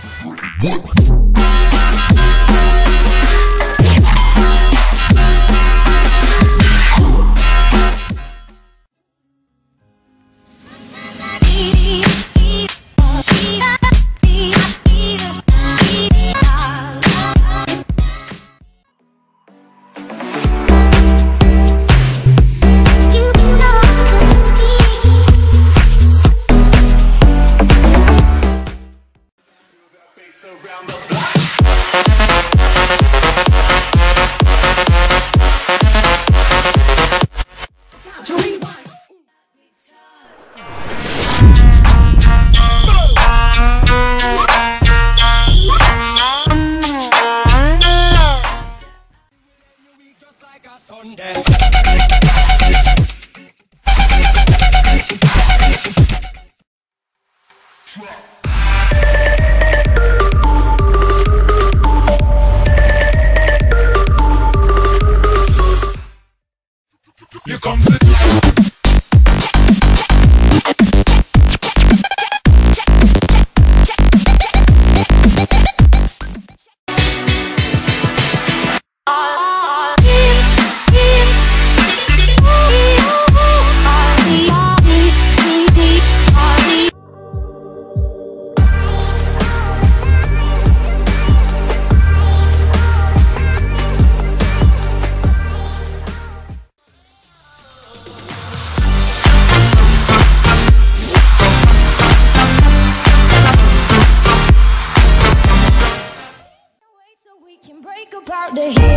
What? Drop. Listen. the heat.